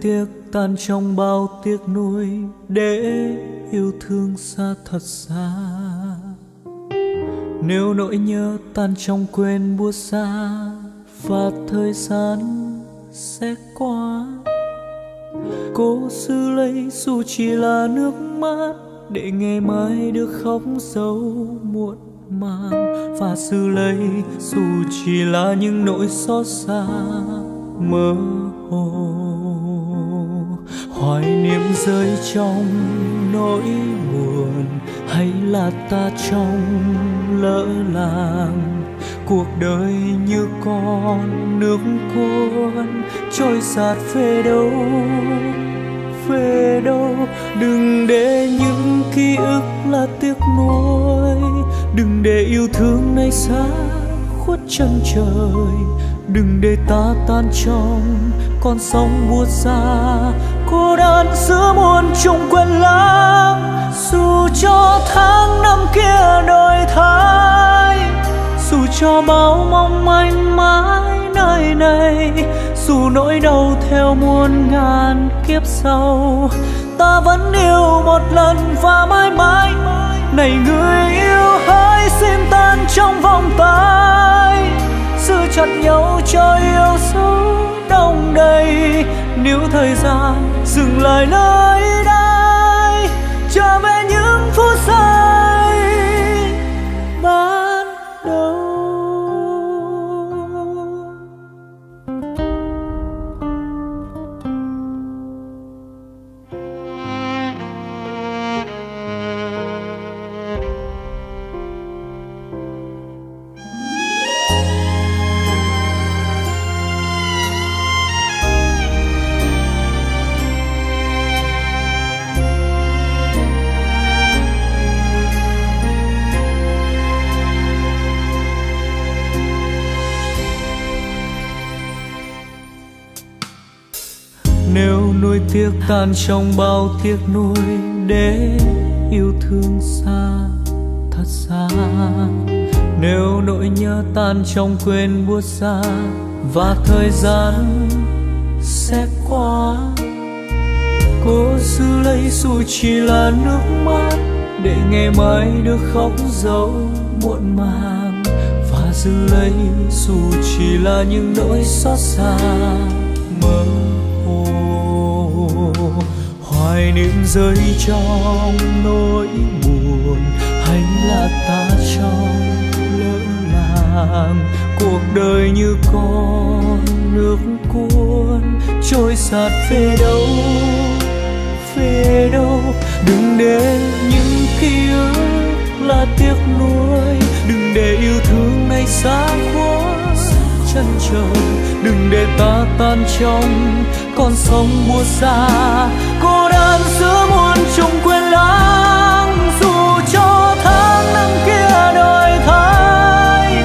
Tiếc tan trong bao tiếc nuối để yêu thương xa thật xa. Nếu nỗi nhớ tan trong quên buốt xa, và thời gian sẽ qua. Cố giữ lấy dù chỉ là nước mắt để ngày mai được khóc dấu muộn màng. Và giữ lấy dù chỉ là những nỗi xót xa mơ hồ hoài niệm rơi trong nỗi buồn, hay là ta trong lỡ làng? Cuộc đời như con nước cuốn, trôi sạt về đâu về đâu đừng để những ký ức là tiếc nuối, đừng để yêu thương này xa khuất chân trời. Đừng để ta tan trong con sóng buốt xa cô đơn giữa muôn trùng quên lãng dù cho tháng năm kia đổi thay, dù cho bao mong manh mãi nơi này, dù nỗi đau theo muôn ngàn kiếp sau, ta vẫn yêu một lần và mãi mãi. Này người yêu hãy xin tan trong vòng tay, giữ chặt nhau cho yêu nếu thời gian dừng lại nơi đây nếu tiếc tan trong bao tiếc nuối để yêu thương xa, thật xa. Nếu nỗi nhớ tan trong quên buốt xa và thời gian sẽ qua. Cố giữ lấy dù chỉ là nước mắt để ngày mai được khóc dấu muộn màng và giữ lấy dù chỉ là những nỗi xót xa. Mơ hồ hoài niệm rơi trong nỗi buồn hay là ta trong lỡ làng. Cuộc đời như con nước cuốn, trôi sạt về đâu về đâu. Đừng để những ký ức là tiếc nuối, đừng để yêu thương này xa khuất chân trời, đừng để ta tan trong con sông mùa xa, cô đơn giữa muôn trùng quên lãng. Dù cho tháng năm kia đổi thay,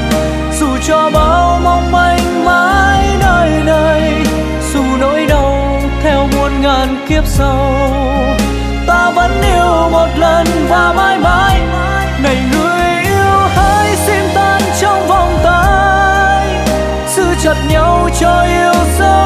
dù cho bao mong manh mãi nơi này dù nỗi đau theo muôn ngàn kiếp sau, ta vẫn yêu một lần và mãi mãi. Này người yêu hãy xin tan trong vòng tay, giữ chặt nhau cho yêu dấu